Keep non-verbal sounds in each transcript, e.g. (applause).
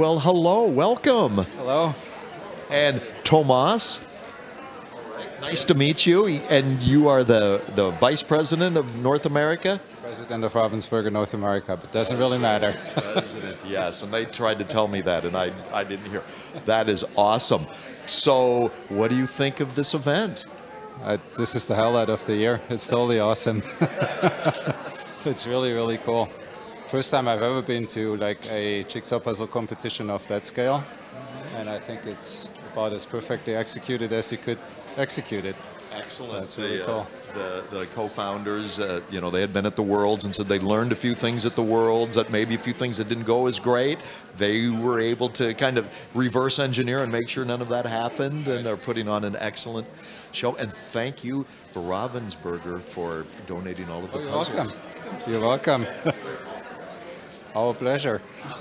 Well, hello, welcome. Hello. And Thomas, nice to meet you. And you are the, the Vice President of North America? President of Ravensburger North America, but doesn't really matter. President, yes. And they tried to tell me that, and I, I didn't hear. That is awesome. So, what do you think of this event? Uh, this is the highlight of the year. It's totally awesome. (laughs) it's really, really cool. First time I've ever been to like a jigsaw puzzle competition of that scale, and I think it's about as perfectly executed as you could execute it. Excellent. That's really the, cool. Uh, the, the co-founders, uh, you know, they had been at the Worlds and said they learned a few things at the Worlds, that maybe a few things that didn't go as great. They were able to kind of reverse engineer and make sure none of that happened, and they're putting on an excellent show. And thank you for Ravensburger for donating all of the Oh, you're puzzles. welcome. You're welcome. (laughs) Our pleasure.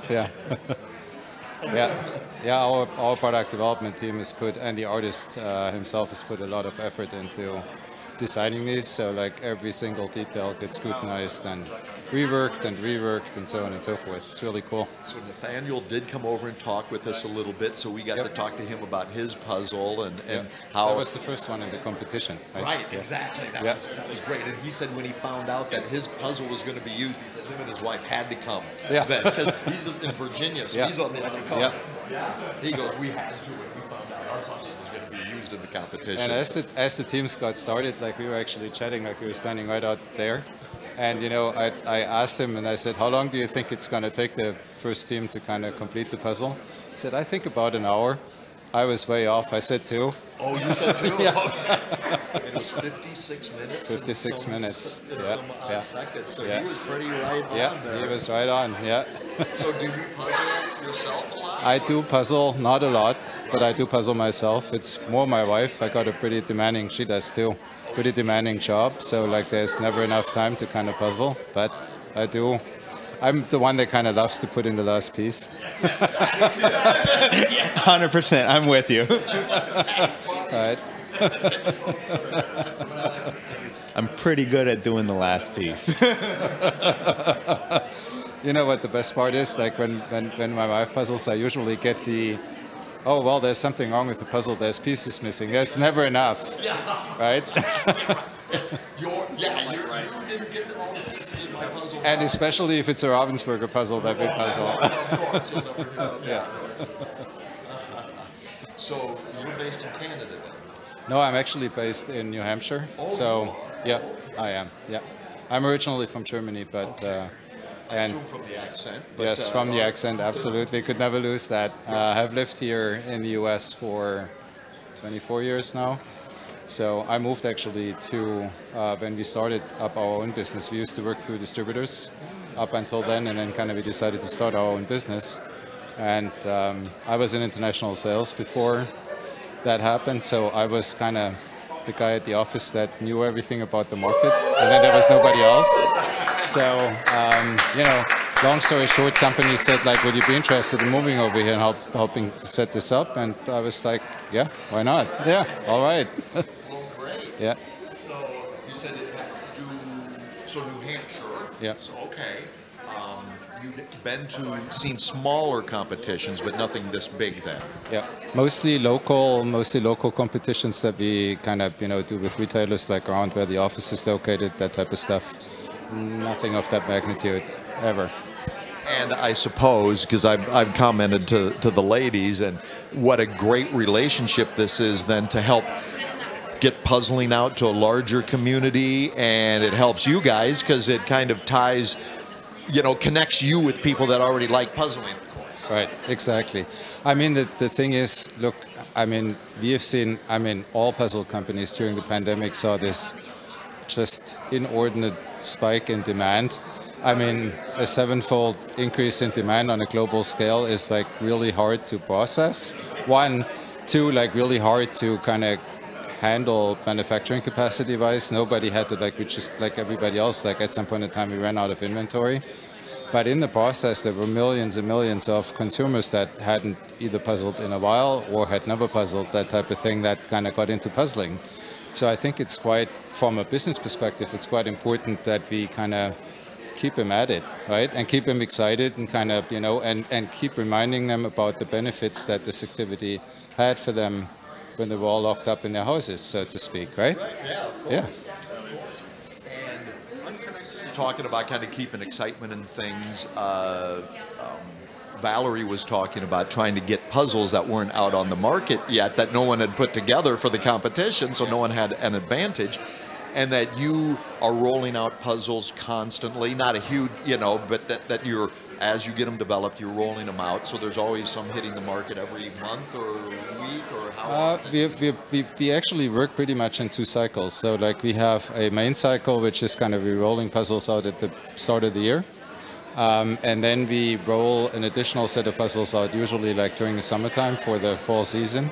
Yeah. (laughs) yeah. Yeah, our, our product development team has put, and the artist uh, himself has put a lot of effort into designing these. So like every single detail gets scrutinized and reworked and reworked and so on and so forth. It's really cool. So Nathaniel did come over and talk with us a little bit, so we got Yep. to talk to him about his puzzle and, and Yeah. how that was the first one in the competition. Right, Yeah. exactly. That, Yeah. was, that was great. And he said when he found out that his puzzle was going to be used, he said him and his wife had to come. Yeah. Because he's in Virginia, so he's on the other coast. Yeah. He goes, we had to we found out our puzzle was going to be used in the competition. And as the, as the teams got started, like we were actually chatting, like we were standing right out there. And you know, I, I asked him and I said, how long do you think it's going to take the first team to kind of complete the puzzle? He said, I think about an hour. I was way off. I said two. oh, you said two? (laughs) Yeah. Okay. It was 56 minutes. and 56 some- minutes. And Yeah, some odd yeah. seconds. So Yeah. he was pretty right on Yeah, there. he was right on. Yeah. So do you puzzle yourself a lot? I do puzzle, not a lot, but I do puzzle myself. It's more my wife. I got a pretty demanding, she does too, pretty demanding job. So like there's never enough time to kind of puzzle, but I do. I'm the one that kind of loves to put in the last piece. (laughs) 100%. I'm with you. Right. (laughs) I'm pretty good at doing the last piece. (laughs) You know what the best part is? Like when, when, when my wife puzzles, I usually get the, oh, well, there's something wrong with the puzzle. There's pieces missing. There's never enough. Right? (laughs) It's your, yeah, you're, you didn't get all the pieces in my puzzle. and especially if it's a Ravensburger puzzle that we puzzle. Of course, you'll never know. (laughs) Yeah. (laughs) So you're based in Canada then? No, I'm actually based in New Hampshire. Oh, so, yeah, I am. Yeah, I'm originally from Germany, but uh, I and assume from the accent. But, yes, uh, from the uh, accent, absolutely, could never lose that. Uh, I've lived here in the U.S. for 24 years now. So I moved actually to uh, when we started up our own business. We used to work through distributors up until then, and then kind of we decided to start our own business. And um, I was in international sales before that happened, so I was kind of the guy at the office that knew everything about the market, and then there was nobody else. So um, you know, long story short, company said like, "Would you be interested in moving over here and help, helping to set this up?" And I was like, "Yeah, why not? Yeah, all right." (laughs) Well, great. yeah. So you said it had to do, so New Hampshire. Yeah. So, okay. Um, you've been to, seen smaller competitions, but nothing this big then. Yeah, mostly local, mostly local competitions that we kind of you know do with retailers, like around where the office is located, that type of stuff. Nothing of that magnitude ever. And I suppose, because I've, I've commented to, to the ladies, and what a great relationship this is then to help get puzzling out to a larger community, and it helps you guys because it kind of ties, you know, connects you with people that already like puzzling, of course. Right, exactly. I mean, the, the thing is, look, I mean, we have seen, I mean, all puzzle companies during the pandemic saw this just inordinate spike in demand. I mean, a sevenfold increase in demand on a global scale is like really hard to process. One, two, like really hard to kind of handle manufacturing capacity wise. Nobody had to like, we just like everybody else, like at some point in time we ran out of inventory. But in the process, there were millions and millions of consumers that hadn't either puzzled in a while or had never puzzled, that type of thing, that kind of got into puzzling. So I think it's quite, from a business perspective, it's quite important that we kind of keep them at it, right? And keep them excited and kind of, you know, and, and keep reminding them about the benefits that this activity had for them when they were all locked up in their houses, so to speak, right? Yeah. yeah. And talking about kind of keeping excitement and things. Uh, um, Valerie was talking about trying to get puzzles that weren't out on the market yet, that no one had put together for the competition, so no one had an advantage. And that you are rolling out puzzles constantly, not a huge, you know, but that, that you're, as you get them developed, you're rolling them out. So there's always some hitting the market every month or week or how uh, we, we, we, we actually work pretty much in two cycles. So like we have a main cycle, which is kind of re-rolling puzzles out at the start of the year. Um, and then we roll an additional set of puzzles out, usually like during the summertime for the fall season,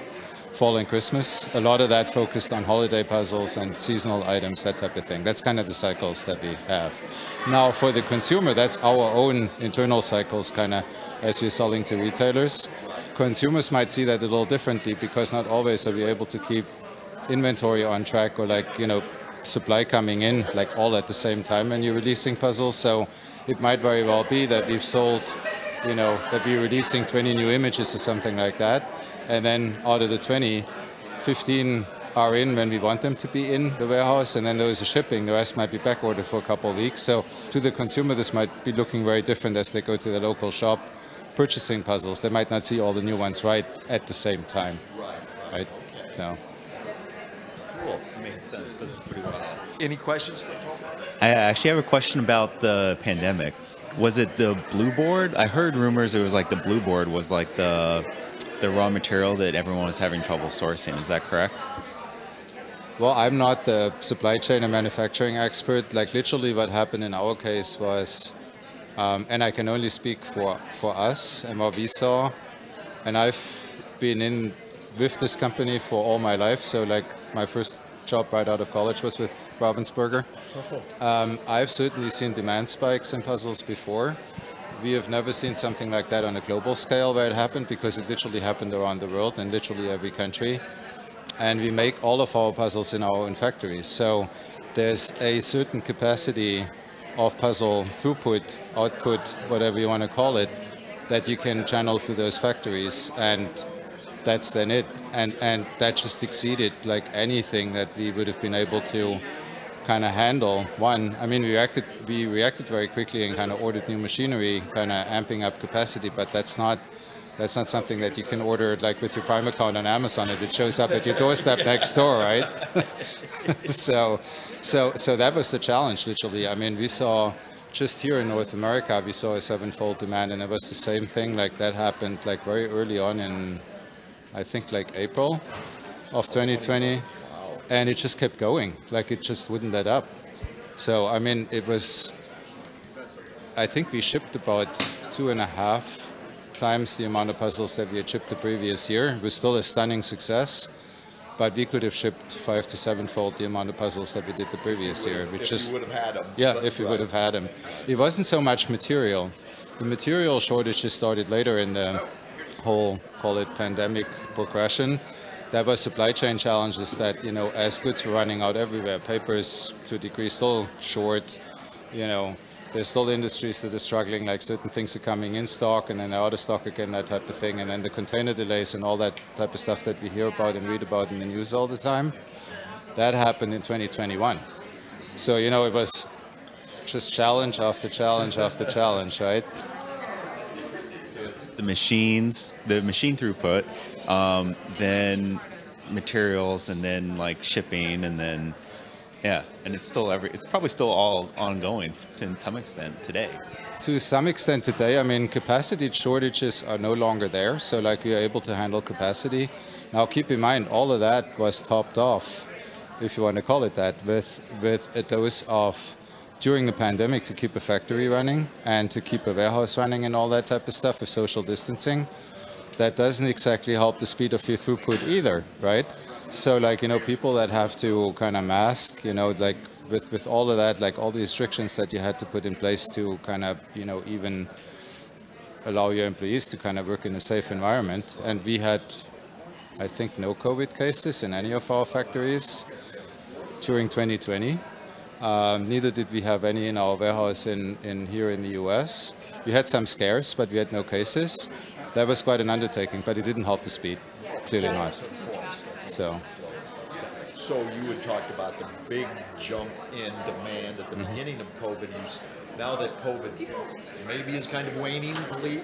fall and Christmas. A lot of that focused on holiday puzzles and seasonal items, that type of thing. That's kind of the cycles that we have. Now for the consumer, that's our own internal cycles kind of as we're selling to retailers. Consumers might see that a little differently because not always are we able to keep inventory on track or like, you know, supply coming in like all at the same time when you're releasing puzzles. So it might very well be that we've sold, you know, that we're releasing 20 new images or something like that. And then out of the 20, 15 are in when we want them to be in the warehouse, and then there is a shipping. The rest might be backordered for a couple of weeks. So to the consumer, this might be looking very different as they go to the local shop purchasing puzzles. They might not see all the new ones right at the same time. Right. Right. So. Cool. Makes sense. That's pretty well. Any questions for Tom? I actually have a question about the pandemic. Was it the blue board? I heard rumors it was like the blue board was like the the raw material that everyone was having trouble sourcing. Is that correct? Well, I'm not the supply chain and manufacturing expert. Like literally, what happened in our case was, um, and I can only speak for for us and what we saw. And I've been in with this company for all my life. So like my first job right out of college was with Ravensburger. Um, I've certainly seen demand spikes in puzzles before. We have never seen something like that on a global scale where it happened because it literally happened around the world in literally every country. And we make all of our puzzles in our own factories. So there's a certain capacity of puzzle throughput, output, whatever you want to call it, that you can channel through those factories. And that's then it. And and that just exceeded like anything that we would have been able to kind of handle. One, I mean, we reacted we reacted very quickly and kind of ordered new machinery, kind of amping up capacity. But that's not that's not something that you can order like with your Prime account on Amazon and it shows up at your doorstep next door, right? (laughs) so, so so that was the challenge, literally. I mean, we saw just here in North America, we saw a sevenfold demand, and it was the same thing. Like that happened like very early on in I think like April of 2020, and it just kept going. Like it just wouldn't let up. So I mean, it was. I think we shipped about two and a half times the amount of puzzles that we had shipped the previous year. It was still a stunning success, but we could have shipped five to sevenfold the amount of puzzles that we did the previous year. Which If just would have had them. yeah, if we would have had them. It wasn't so much material. The material shortages just started later in the whole, call it pandemic progression. There were supply chain challenges that, you know, as goods were running out everywhere, papers to a degree still short, you know, there's still industries that are struggling, like certain things are coming in stock and then out of stock again, that type of thing. And then the container delays and all that type of stuff that we hear about and read about in the news all the time, that happened in 2021. So, you know, it was just challenge after challenge after challenge, right? The machines, the machine throughput, um, then materials, and then like shipping, and then yeah, and it's still every. It's probably still all ongoing to some extent today. To some extent today, I mean, capacity shortages are no longer there. So like we are able to handle capacity. Now keep in mind, all of that was topped off, if you want to call it that, with, with a dose of during the pandemic to keep a factory running and to keep a warehouse running and all that type of stuff with social distancing. That doesn't exactly help the speed of your throughput either, right? So like, you know, people that have to kind of mask, you know, like with, with all of that, like all the restrictions that you had to put in place to kind of, you know, even allow your employees to kind of work in a safe environment. And we had, I think, no COVID cases in any of our factories during 2020. Um, neither did we have any in our warehouse in, in here in the US. We had some scares, but we had no cases. That was quite an undertaking, but it didn't help the speed. Clearly not. So. So you had talked about the big jump in demand at the Mm-hmm. beginning of COVID. Now that COVID maybe is kind of waning,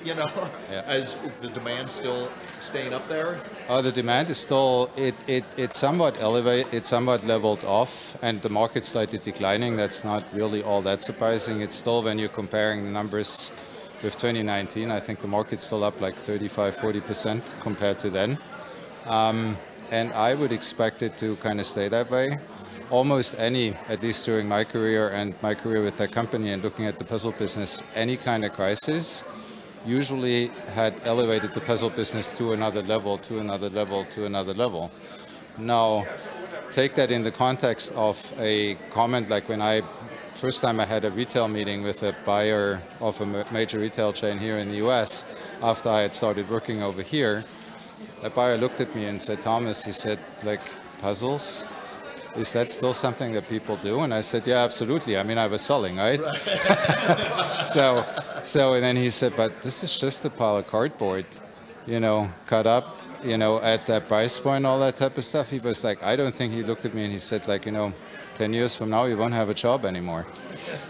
you know, Yeah. is the demand still staying up there? Oh, the demand is still it it it's somewhat elevate it's somewhat leveled off, and the market's slightly declining. That's not really all that surprising. It's still when you're comparing the numbers with 2019, I think the market's still up like 35, 40 percent compared to then, um, and I would expect it to kind of stay that way. Almost any, at least during my career and my career with that company and looking at the puzzle business, any kind of crisis usually had elevated the puzzle business to another level, to another level, to another level. Now, take that in the context of a comment like when I first time I had a retail meeting with a buyer of a major retail chain here in the US after I had started working over here. That buyer looked at me and said, Thomas, he said, like puzzles? Is that still something that people do? And I said, yeah, absolutely. I mean, I was selling, right? (laughs) so, so, and then he said, but this is just a pile of cardboard, you know, cut up, you know, at that price point, all that type of stuff. He was like, I don't think he looked at me and he said, like, you know, 10 years from now, you won't have a job anymore.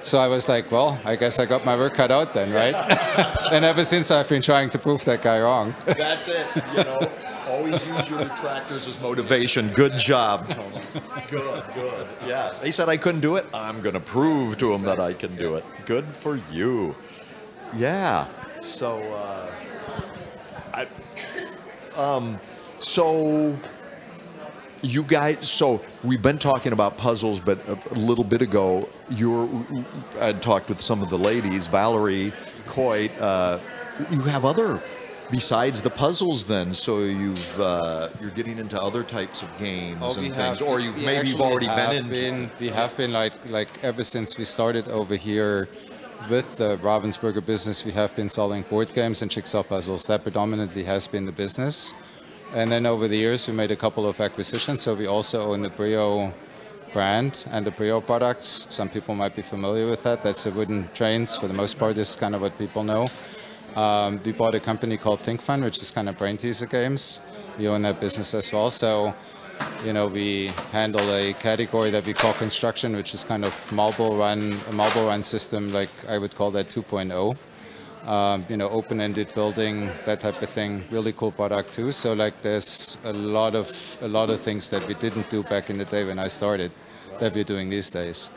So I was like, well, I guess I got my work cut out then, right? (laughs) and ever since I've been trying to prove that guy wrong. That's it. You know, always use your detractors as motivation. Good job, Tony. Good, good. Yeah, they said I couldn't do it. I'm going to prove to them that I can do it. Good for you. Yeah. So, uh, I, um, so you guys. So we've been talking about puzzles, but a, little bit ago, you're. I talked with some of the ladies, Valerie, Coit. Uh, you have other besides the puzzles then so you've uh, you're getting into other types of games Oh, and things have- or you maybe you've already been into been- we have been like like ever since we started over here with the Ravensburger business, we have been selling board games and jigsaw puzzles. That predominantly has been the business. And then over the years, we made a couple of acquisitions. So we also own the Brio brand and the Brio products. Some people might be familiar with that. That's the wooden trains. For the most part, this is kind of what people know. Um, we bought a company called ThinkFun, which is kind of brain teaser games. We own that business as well. So, you know, we handle a category that we call construction, which is kind of marble run, a marble run system, like I would call that 2.0. Um, you know, open-ended building, that type of thing. Really cool product too. So like, there's a lot of a lot of things that we didn't do back in the day when I started, that we're doing these days.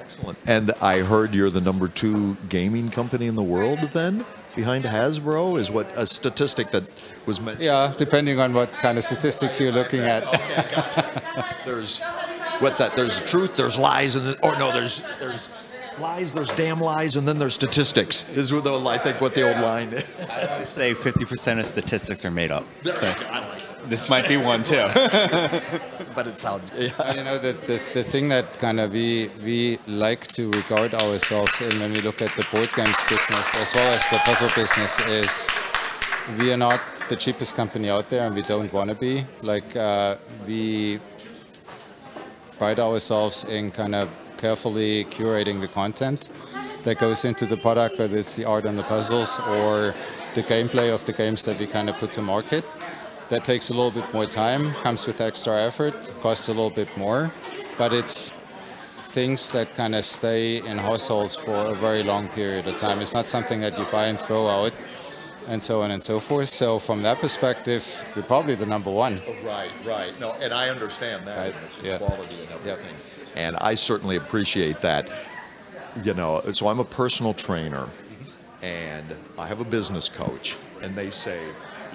Excellent. and i heard you're the number two gaming company in the world then behind hasbro is what a statistic that was mentioned Yeah, depending on what kind of statistics you're looking at. there's what's that there's the truth there's lies and the, or no there's there's lies there's damn lies and then there's statistics is what the i think what the old line is I always say 50% of statistics are made up. (laughs) So this might be one too. (laughs) but it sounds yeah. you know, the, the, the thing that kind of we, we like to regard ourselves in when we look at the board games business as well as the puzzle business is we are not the cheapest company out there and we don't want to be. Like, uh, we pride ourselves in kind of carefully curating the content that goes into the product, whether it's the art and the puzzles or the gameplay of the games that we kind of put to market. That takes a little bit more time, comes with extra effort, costs a little bit more, but it's things that kind of stay in households for a very long period of time. It's not something that you buy and throw out and so on and so forth. So from that perspective, you're probably the number one. Right, right. No, and I understand that Right, yeah. quality and Yep. everything. And I certainly appreciate that. You know, so I'm a personal trainer and I have a business coach and they say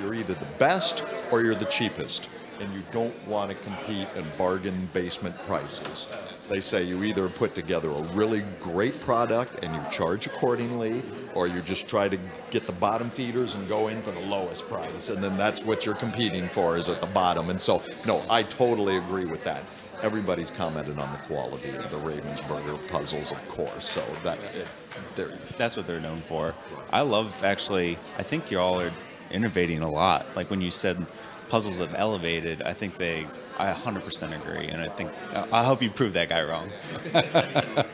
you're either the best or you're the cheapest and you don't want to compete in bargain basement prices. They say you either put together a really great product and you charge accordingly, or you just try to get the bottom feeders and go in for the lowest price, and then that's what you're competing for is at the bottom. And so, no, I totally agree with that. Everybody's commented on the quality of the Ravensburger puzzles, of course. So that That's what they're known for. I love actually. I think y'all are innovating a lot. Like when you said puzzles have elevated, I think they I 100% agree, and I think I hope you prove that guy wrong. (laughs)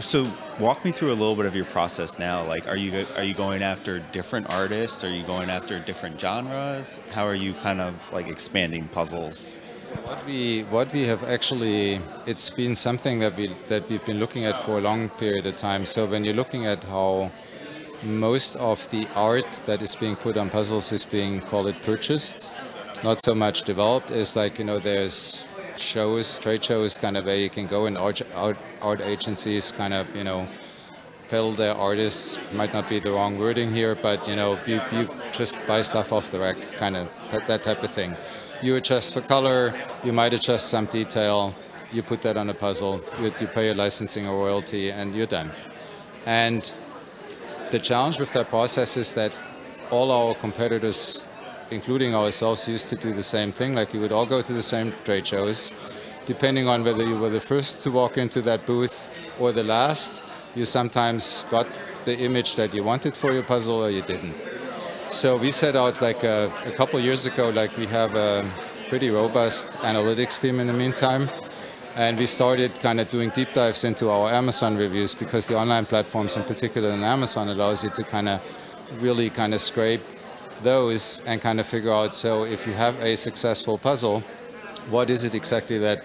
so walk me through a little bit of your process now. Like, are you are you going after different artists? Are you going after different genres? How are you kind of like expanding puzzles? What we what we have actually it's been something that we that we've been looking at for a long period of time. So when you're looking at how most of the art that is being put on puzzles is being call it purchased, not so much developed. Is like you know there's shows, trade shows, kind of where you can go and art, art, art agencies kind of you know peddle their artists. Might not be the wrong wording here, but you know you, you just buy stuff off the rack, kind of that, that type of thing. You adjust for color, you might adjust some detail, you put that on a puzzle, you, you pay a licensing or royalty, and you're done. And the challenge with that process is that all our competitors, including ourselves, used to do the same thing. Like you would all go to the same trade shows. Depending on whether you were the first to walk into that booth or the last, you sometimes got the image that you wanted for your puzzle or you didn't. So we set out like a, a couple years ago, like we have a pretty robust analytics team in the meantime. And we started kind of doing deep dives into our Amazon reviews because the online platforms, in particular in Amazon, allows you to kind of really kind of scrape those and kind of figure out, so if you have a successful puzzle, what is it exactly that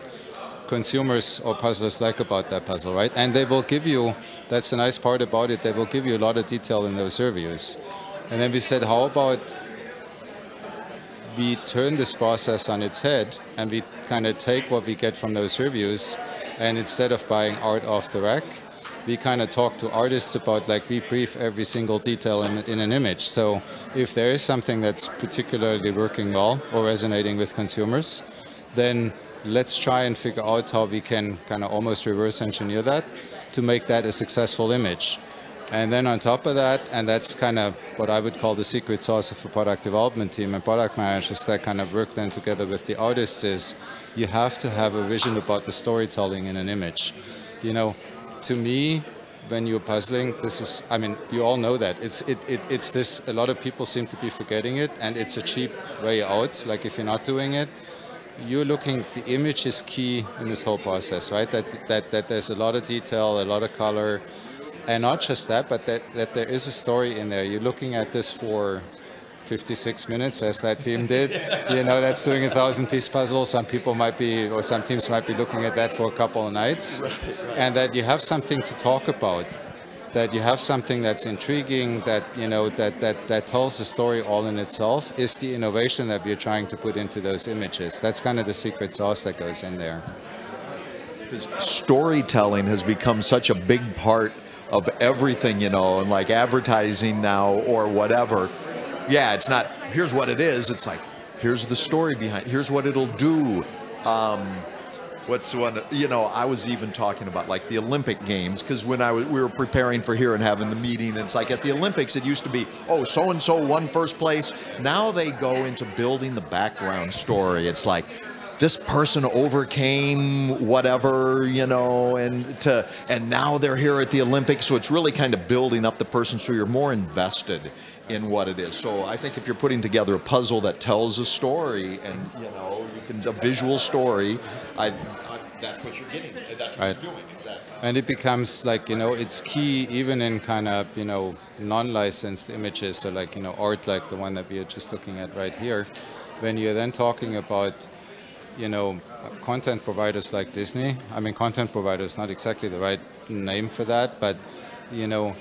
consumers or puzzlers like about that puzzle, right? And they will give you, that's the nice part about it, they will give you a lot of detail in those reviews. And then we said, how about we turn this process on its head and we kind of take what we get from those reviews and instead of buying art off the rack, we kind of talk to artists about like we brief every single detail in, in an image. So if there is something that's particularly working well or resonating with consumers, then let's try and figure out how we can kind of almost reverse engineer that to make that a successful image. And then on top of that, and that's kind of what I would call the secret sauce of a product development team and product managers that kind of work then together with the artists is you have to have a vision about the storytelling in an image. You know, to me, when you're puzzling, this is, I mean, you all know that. It's, it, it, it's this, a lot of people seem to be forgetting it, and it's a cheap way out, like if you're not doing it. You're looking, the image is key in this whole process, right? That, that, that there's a lot of detail, a lot of color, and not just that, but that, that there is a story in there. You're looking at this for 56 minutes, as that team did. You know, that's doing a thousand piece puzzle. Some people might be, or some teams might be looking at that for a couple of nights. And that you have something to talk about. That you have something that's intriguing, that you know, that, that, that tells the story all in itself, is the innovation that we're trying to put into those images. That's kind of the secret sauce that goes in there. Because storytelling has become such a big part of everything, you know, and like advertising now or whatever. Yeah, it's not, here's what it is. It's like, here's the story behind, here's what it'll do. Um, what's one, you know, I was even talking about like the Olympic Games, because when I was, we were preparing for here and having the meeting, it's like at the Olympics, it used to be, oh, so and so won first place. Now they go into building the background story. It's like, this person overcame whatever, you know, and to and now they're here at the Olympics. So it's really kind of building up the person so you're more invested in what it is. So I think if you're putting together a puzzle that tells a story and you know you can a visual story, I, I that's what you're getting. That's what right. you're doing exactly. And it becomes like you know it's key even in kind of you know non-licensed images, so like you know art like the one that we are just looking at right here. When you're then talking about you know, content providers like Disney. I mean, content provider is not exactly the right name for that, but you know,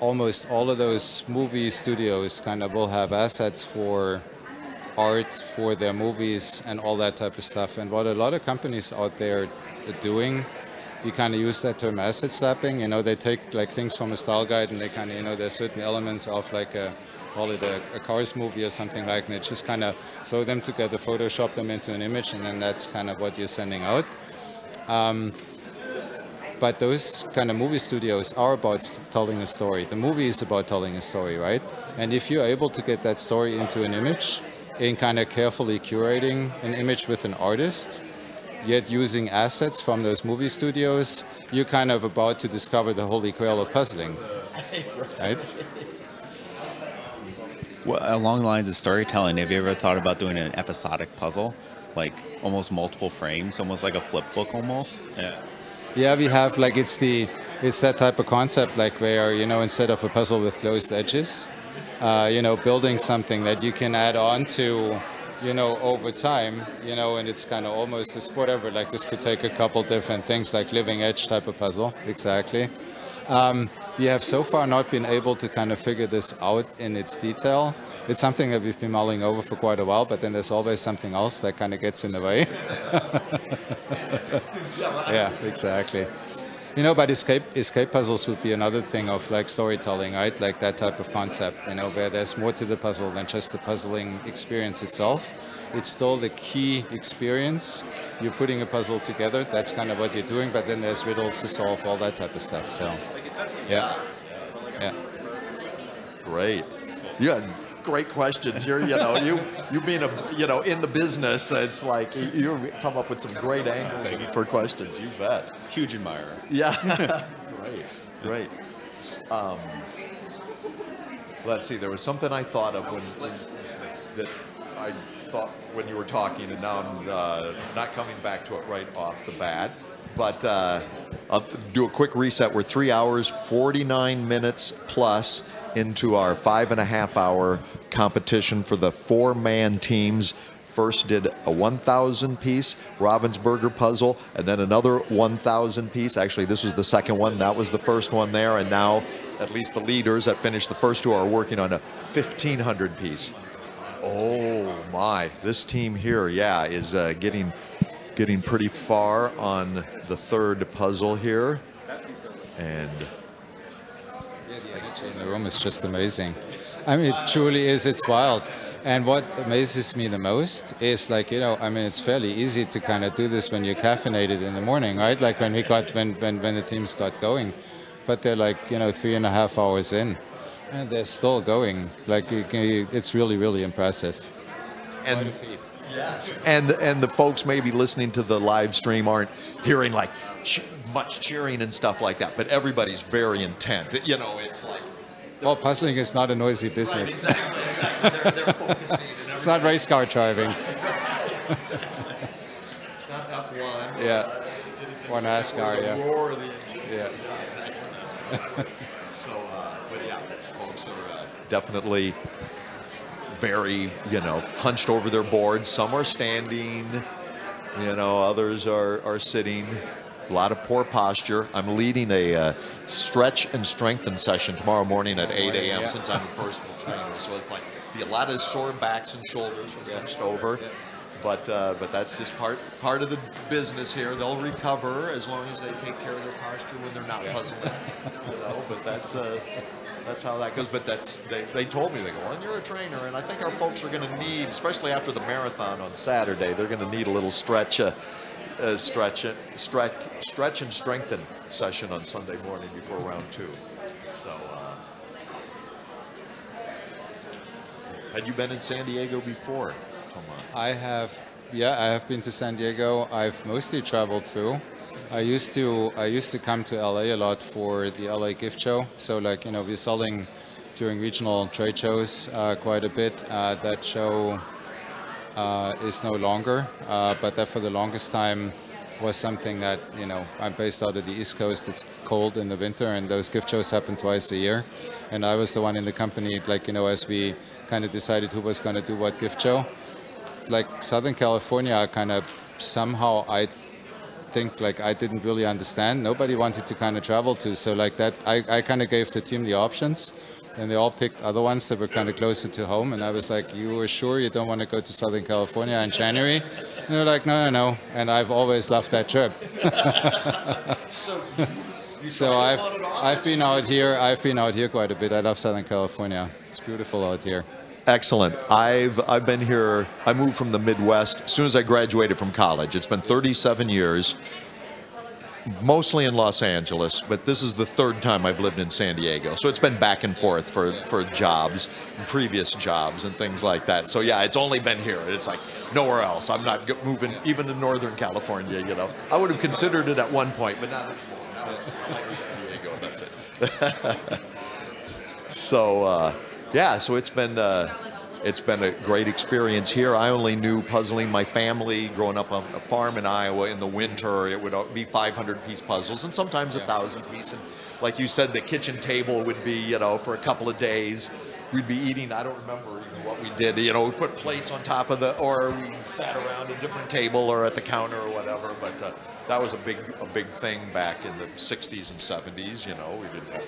almost all of those movie studios kind of will have assets for art for their movies and all that type of stuff. And what a lot of companies out there are doing, we kind of use that term asset slapping. You know, they take like things from a style guide and they kind of, you know, there's certain elements of like a call it a, a Cars movie or something like that. They just kind of throw them together, Photoshop them into an image, and then that's kind of what you're sending out. Um, but those kind of movie studios are about telling a story. The movie is about telling a story, right? And if you're able to get that story into an image, in kind of carefully curating an image with an artist, yet using assets from those movie studios, you're kind of about to discover the holy grail of puzzling, right? Well, along the lines of storytelling, have you ever thought about doing an episodic puzzle? Like almost multiple frames, almost like a flip book almost. Yeah. Yeah, we have like it's the it's that type of concept like where you know instead of a puzzle with closed edges, uh, you know, building something that you can add on to, you know, over time, you know, and it's kind of almost this whatever. Like this could take a couple different things, like living edge type of puzzle, exactly. Um, we have so far not been able to kind of figure this out in its detail. It's something that we've been mulling over for quite a while, but then there's always something else that kind of gets in the way. (laughs) yeah, exactly. You know, but escape escape puzzles would be another thing of like storytelling, right? Like that type of concept, you know, where there's more to the puzzle than just the puzzling experience itself. It's still the key experience. You're putting a puzzle together. That's kind of what you're doing. But then there's riddles to solve, all that type of stuff. So, yeah, yeah. Great. Yeah, great questions. You're, you know, you you being a, you know, in the business, it's like you come up with some great angles for questions. You bet. Huge admirer. Yeah. (laughs) great. Great. Um, let's see. There was something I thought of when, when that I thought when you were talking, and now I'm uh, not coming back to it right off the bat. But uh, I'll do a quick reset. We're three hours, 49 minutes plus into our five and a half hour competition for the four man teams. First did a 1,000 piece Ravensburger puzzle, and then another 1,000 piece. Actually, this was the second one. That was the first one there, and now at least the leaders that finished the first two are working on a 1,500 piece. Oh my! This team here, yeah, is uh, getting getting pretty far on the third puzzle here, and Yeah, the energy in the room is just amazing. I mean, it truly is. It's wild. And what amazes me the most is like, you know, I mean, it's fairly easy to kind of do this when you're caffeinated in the morning, right? Like when we got, when, when, when the teams got going. But they're like, you know, three and a half hours in and they're still going. Like, it's really, really impressive. And. Yes. And and the folks maybe listening to the live stream aren't hearing like ch- much cheering and stuff like that, but everybody's very intent. You know, it's like Well, puzzling is not a noisy business. exactly, exactly. They're, they're focusing. It's not race car driving. it's not F1. Yeah. Or NASCAR, yeah. roar of the engine. Yeah. exactly. That's right. so, uh, but yeah, folks are uh, definitely very, you know, hunched over their boards. Some are standing, you know, others are, are sitting. A lot of poor posture. I'm leading a uh, stretch and strengthen session tomorrow morning at 8 a.m. Yeah. since I'm a personal trainer. So it's like a lot of sore backs and shoulders from hunched over. But uh, but that's just part part of the business here. They'll recover as long as they take care of their posture when they're not puzzling. You know, but that's uh, that's how that goes. But that's they, they told me they go, well, you're a trainer, and I think our folks are going to need, especially after the marathon on Saturday, they're going to need a little stretch. Uh, uh, stretch, stretch, stretch and strengthen session on Sunday morning before round two. So, uh, had you been in San Diego before? I have, yeah, I have been to San Diego. I've mostly traveled through. I used to, I used to come to LA a lot for the LA gift show. So like, you know, we're selling during regional trade shows uh, quite a bit. Uh, that show uh, is no longer, uh, but that for the longest time was something that, you know, I'm based out of the East Coast. It's cold in the winter, and those gift shows happen twice a year. And I was the one in the company, like, you know, as we kind of decided who was going to do what gift show like Southern California kind of somehow I think like I didn't really understand. Nobody wanted to kind of travel to, so like that I, I kind of gave the team the options, and they all picked other ones that were kind of closer to home. And I was like, "You were sure you don't want to go to Southern California in January?" And they're like, "No, no, no." And I've always loved that trip. (laughs) So I've I've been out here. I've been out here quite a bit. I love Southern California. It's beautiful out here. Excellent. I've I've been here. I moved from the Midwest as soon as I graduated from college. It's been 37 years, mostly in Los Angeles, but this is the third time I've lived in San Diego. So it's been back and forth for for jobs, previous jobs, and things like that. So yeah, it's only been here. It's like nowhere else. I'm not moving even to Northern California. You know, I would have considered it at one point, but not anymore. Now it's (laughs) San Diego. That's it. (laughs) so uh, yeah, so it's been uh, it's been a great experience here. I only knew puzzling my family growing up on a farm in Iowa in the winter. It would be 500 piece puzzles and sometimes a thousand piece. And like you said, the kitchen table would be, you know, for a couple of days. We'd be eating. I don't remember even what we did. You know, we put plates on top of the, or we sat around a different table or at the counter or whatever. But uh, that was a big, a big thing back in the 60s and 70s. You know, we didn't have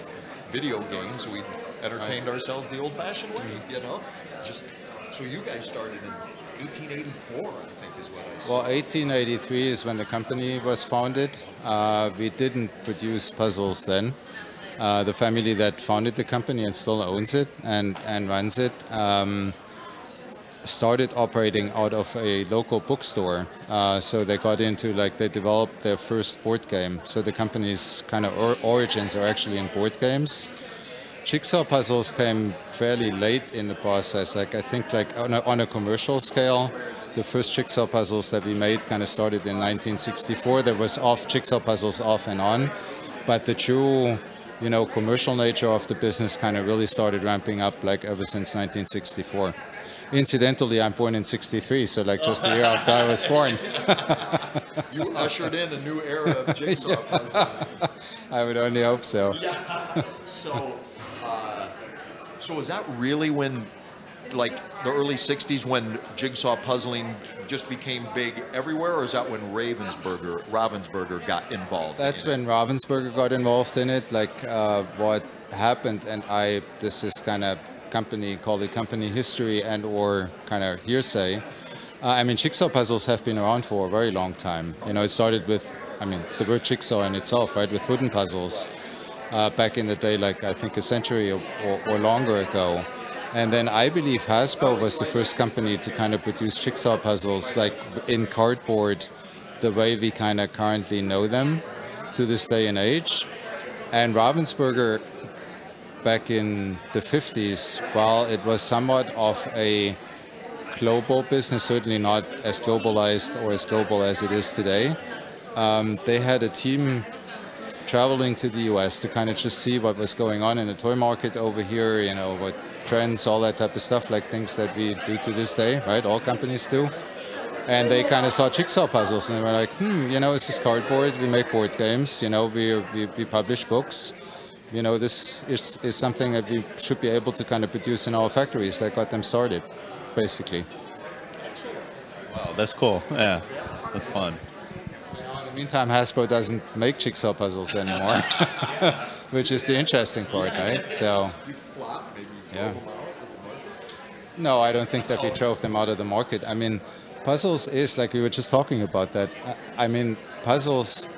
video games. We entertained ourselves the old-fashioned way. You know, just so you guys started in 1884, I think is what I said. Well, 1883 is when the company was founded. Uh, we didn't produce puzzles then. Uh, the family that founded the company and still owns it and, and runs it um, started operating out of a local bookstore. Uh, so they got into like they developed their first board game. So the company's kind of or- origins are actually in board games. Jigsaw puzzles came fairly late in the process. Like I think like on a, on a commercial scale, the first jigsaw puzzles that we made kind of started in 1964. There was off jigsaw puzzles off and on, but the true you know commercial nature of the business kind of really started ramping up like ever since 1964. Incidentally, I'm born in 63, so like just a year after I was born. (laughs) you ushered in a new era of (laughs) jigsaw puzzles. I would only hope so. Yeah. (laughs) So, so is that really when, like the early '60s, when jigsaw puzzling just became big everywhere, or is that when Ravensburger Ravensburger got involved? That's in when it? Ravensburger got involved in it. Like uh, what happened, and I this is kind of company call it company history and or kind of hearsay. Uh, I mean, jigsaw puzzles have been around for a very long time. You know, it started with, I mean, the word jigsaw in itself, right, with wooden puzzles uh, back in the day, like I think a century or, or, or longer ago. And then I believe Hasbro was the first company to kind of produce jigsaw puzzles like in cardboard, the way we kind of currently know them to this day and age. And Ravensburger back in the 50s, while it was somewhat of a global business, certainly not as globalized or as global as it is today, um, they had a team traveling to the US to kind of just see what was going on in the toy market over here, you know, what trends, all that type of stuff, like things that we do to this day, right? All companies do. And they kind of saw jigsaw puzzles and they were like, hmm, you know, it's just cardboard. We make board games, you know, we, we, we publish books. You know, this is, is something that we should be able to kind of produce in our factories that got them started, basically. Wow, that's cool. Yeah, that's fun. Meantime, Hasbro doesn't make jigsaw puzzles anymore, (laughs) which is the interesting part, right? So, Yeah. no, I don't think that we drove them out of the market. I mean, puzzles is like we were just talking about that. I I mean, puzzles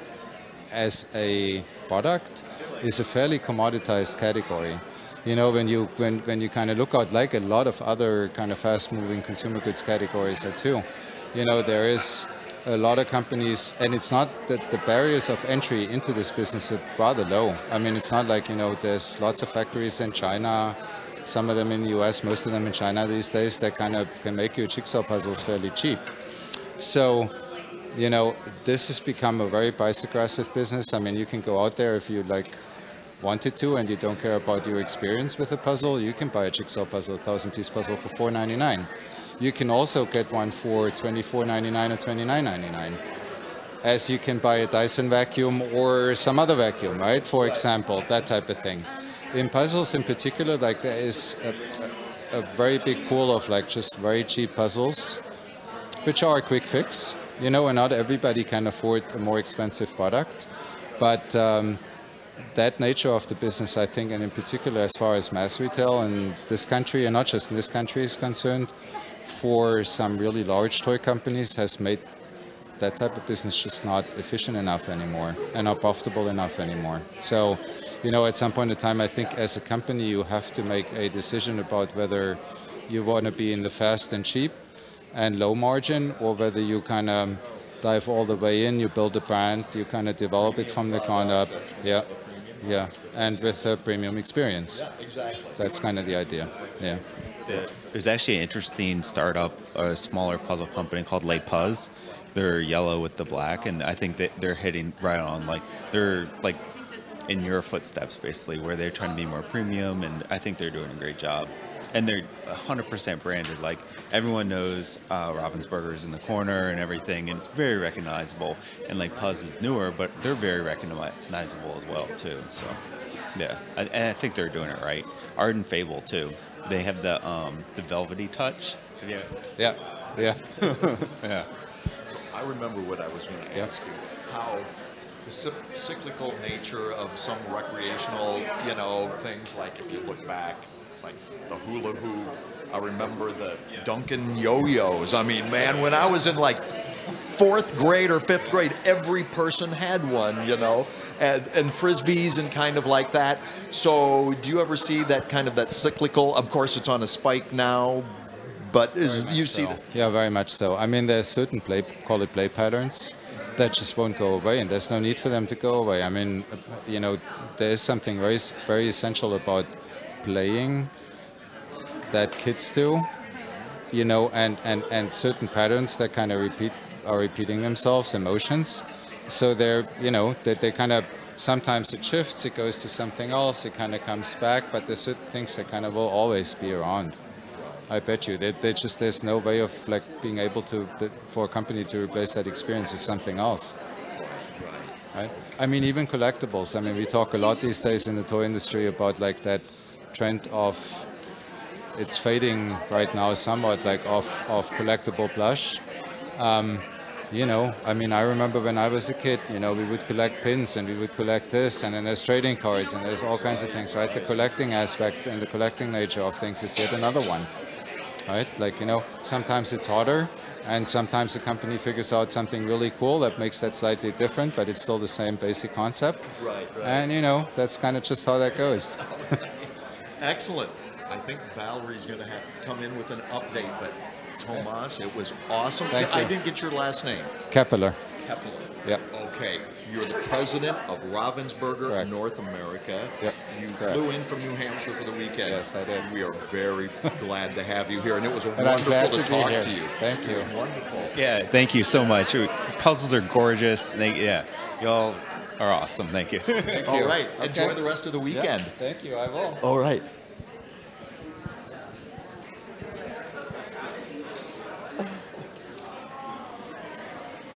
as a product is a fairly commoditized category. You know, when you when, when you kind of look out, like a lot of other kind of fast-moving consumer goods categories are too. You know, there is a lot of companies, and it's not that the barriers of entry into this business are rather low. I mean, it's not like you know, there's lots of factories in China, some of them in the U.S., most of them in China these days that kind of can make you jigsaw puzzles fairly cheap. So you know, this has become a very price aggressive business. I mean, you can go out there if you like wanted to and you don't care about your experience with a puzzle, you can buy a jigsaw puzzle, a thousand piece puzzle for $4.99. You can also get one for $24.99 or $29.99. As you can buy a Dyson vacuum or some other vacuum, right? For example, that type of thing. In puzzles in particular, like there is a, a, a very big pool of like just very cheap puzzles, which are a quick fix you know, and not everybody can afford a more expensive product. But um, that nature of the business, I think, and in particular as far as mass retail in this country, and not just in this country, is concerned, for some really large toy companies has made that type of business just not efficient enough anymore and not profitable enough anymore. So, you know, at some point in time, I think as a company, you have to make a decision about whether you want to be in the fast and cheap and low margin, or whether you kind of dive all the way in, you build a brand, you kind of develop it from the ground up. Yeah, yeah, and with a premium experience. Exactly. That's kind of the idea. Yeah. There's actually an interesting startup, a smaller puzzle company called Le Puzz. They're yellow with the black, and I think that they're hitting right on. Like they're like in your footsteps, basically, where they're trying to be more premium, and I think they're doing a great job. and they're 100% branded. Like everyone knows uh, Ravensburgers in the corner and everything, and it's very recognizable. And like Puzz is newer, but they're very recognizable as well too. So yeah, I, and I think they're doing it right. Arden Fable too. They have the um, the velvety touch. Yeah, Yeah, yeah. (laughs) (laughs) yeah. I remember what I was going to Yeah. ask you. How the cy- cyclical nature of some recreational, you know, things like if you look back, like the hula hoop. I remember the Duncan yo-yos. I mean, man, when I was in like fourth grade or fifth grade, every person had one, you know, and, and frisbees and kind of like that. So, do you ever see that kind of that cyclical? Of course, it's on a spike now, but is you see so. that? Yeah, very much so. I mean, there's certain play, call it play patterns, that just won't go away, and there's no need for them to go away. I mean, you know, there is something very, very essential about playing that kids do, you know, and, and, and certain patterns that kind of repeat are repeating themselves, emotions. So they're, you know, that they kind of sometimes it shifts, it goes to something else, it kind of comes back, but there's certain things that kind of will always be around. I bet you. There just there's no way of like being able to for a company to replace that experience with something else. Right? I mean, even collectibles. I mean, we talk a lot these days in the toy industry about like that trend of it's fading right now somewhat like of of collectible plush. Um, you know, I mean, I remember when I was a kid, you know, we would collect pins and we would collect this, and then there's trading cards and there's all kinds of things, right? The collecting aspect and the collecting nature of things is yet another one, right? Like, you know, sometimes it's harder, and sometimes the company figures out something really cool that makes that slightly different, but it's still the same basic concept. Right, right. And, you know, that's kind of just how that goes. (laughs) Excellent. I think Valerie's going to have to come in with an update, but Thomas, it was awesome. Thank I you. didn't get your last name. Kaeppeler. Kaeppeler. Yep. Okay. You're the president of Ravensburger Correct. North America. Yep. You Correct. flew in from New Hampshire for the weekend. Yes, I did. We are very (laughs) glad to have you here, and it was a And wonderful to, to talk here. to you. Thank you. Wonderful. yeah. Thank you so much. Puzzles are gorgeous. They, yeah, y'all are awesome. Thank you. All right. Enjoy Okay. the rest of the Yeah, weekend. Thank you. I will. All right.